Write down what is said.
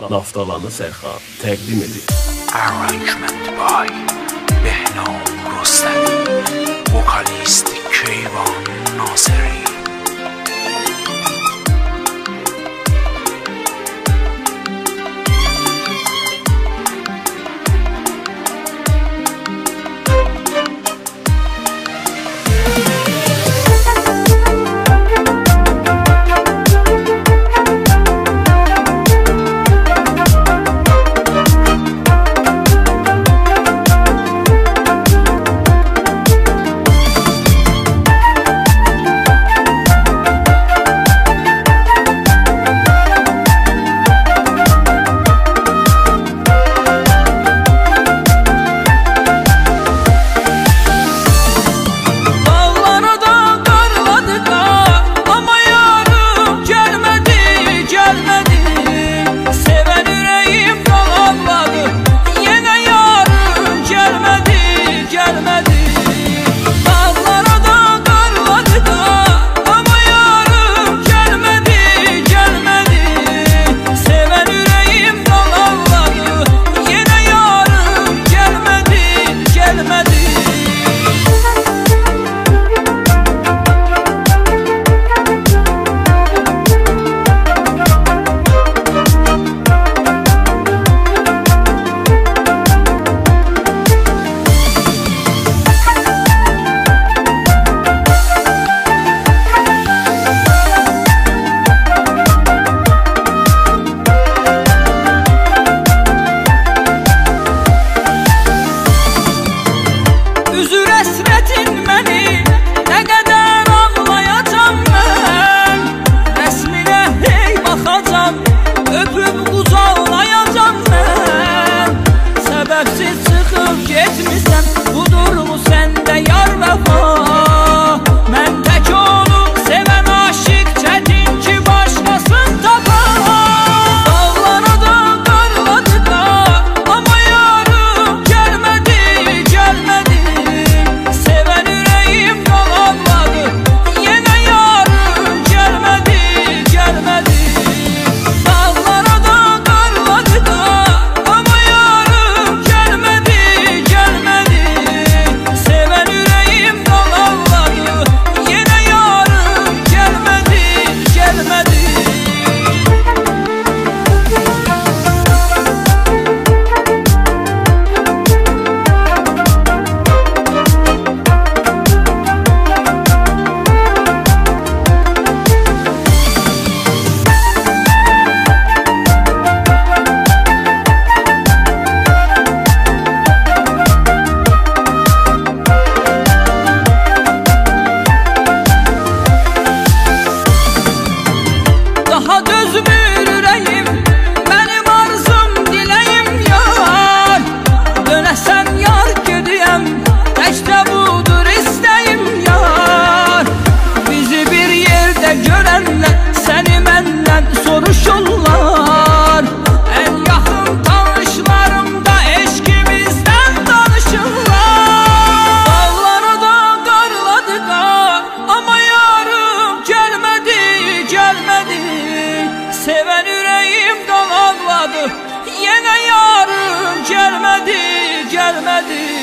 Naftalanı Sərxan təqdim edir. Arrangement by Behnam Rostami Vokalist Don't me İşte budur isteğim yar. Bizi bir yerde görenler Seni benden soruşurlar. En yakın tanışlarımda Eşkimizden tanışırlar. Dağları da darladık Ama yarım gelmedi gelmedi. Seven yüreğimden ağladı Yine yarım gelmedi gelmedi.